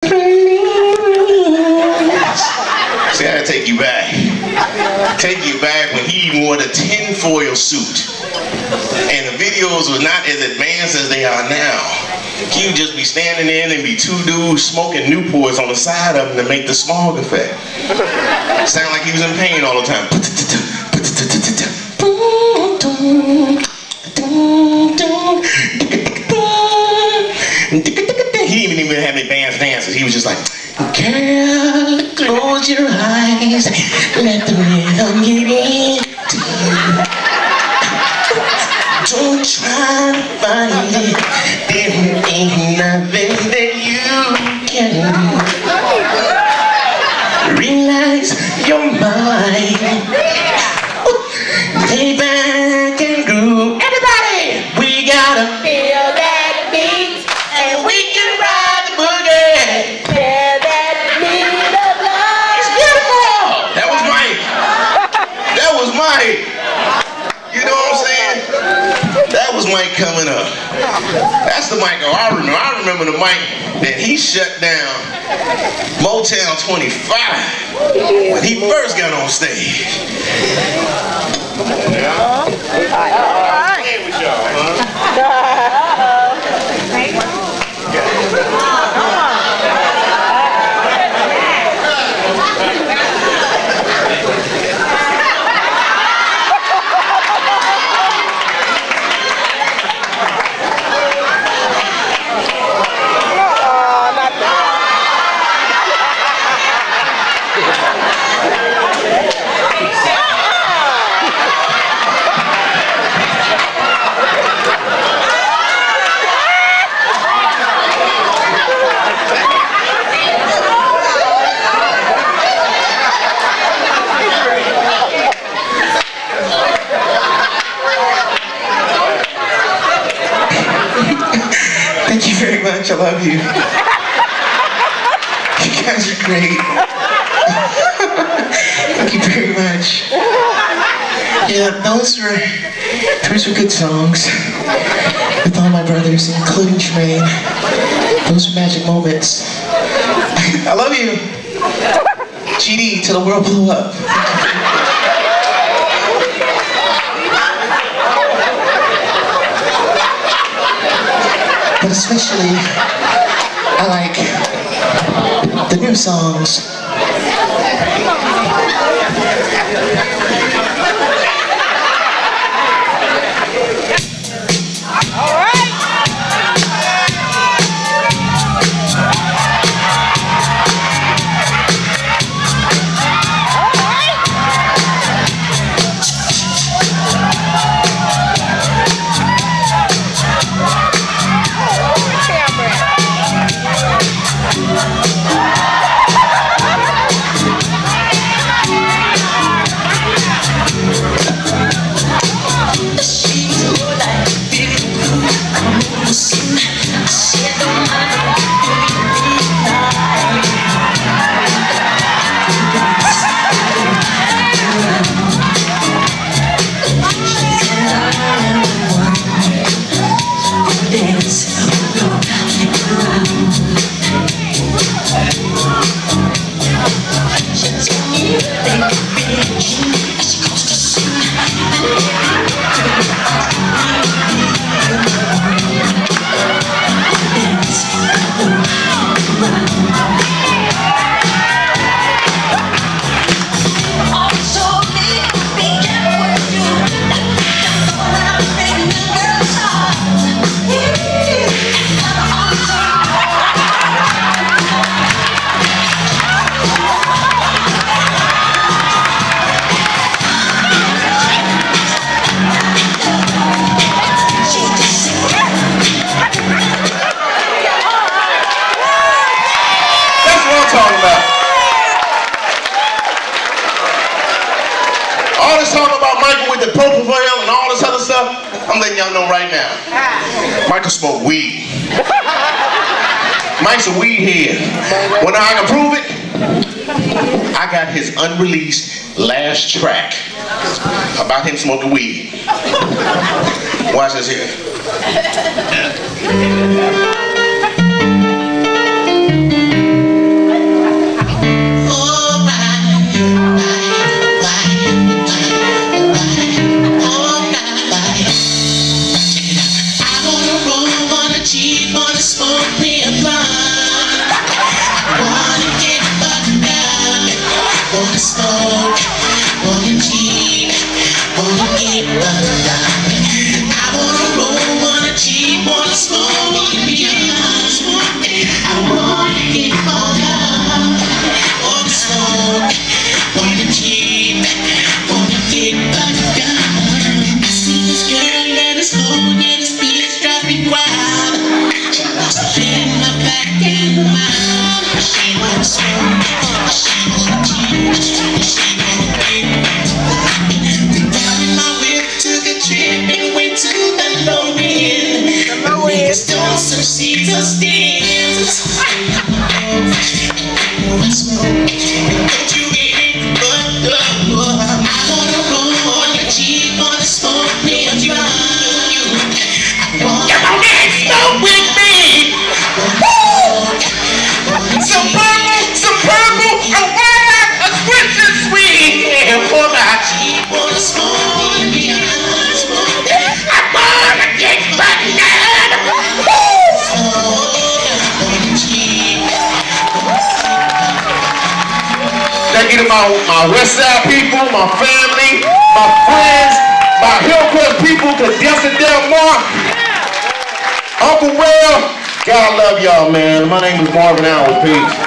See, I gotta take you back. Take you back when he wore the tinfoil suit. And the videos were not as advanced as they are now. He would just be standing there and be two dudes smoking Newports on the side of him to make the smog effect. Sound like he was in pain all the time. didn't even have advanced dances. He was just like, Girl, close your eyes, let the rhythm get into you. Don't try to find it, That was Mike coming up. That's the Mike oh, I remember. I remember the Mike that he shut down Motown 25 when he first got on stage. Playing with y'all, huh? Thank you very I love you. You guys are great. Thank you very much. Yeah, those were those were good songs with all my brothers, including Jermaine. Those were magic moments. I love you. GD till the world blew up. Especially, I like the new songs. All this talking about Michael with the propofol and all this other stuff, I'm letting y'all know right now. Michael smoked weed. Mike's a weed head. When I can prove it, I got his unreleased last track about him smoking weed. Watch this here. You to my, my West Side people, my family, my friends, my Hillcrest people, Cadet and Delmar, Uncle Will. God love y'all, man. My name is Marvin Allen. Peace.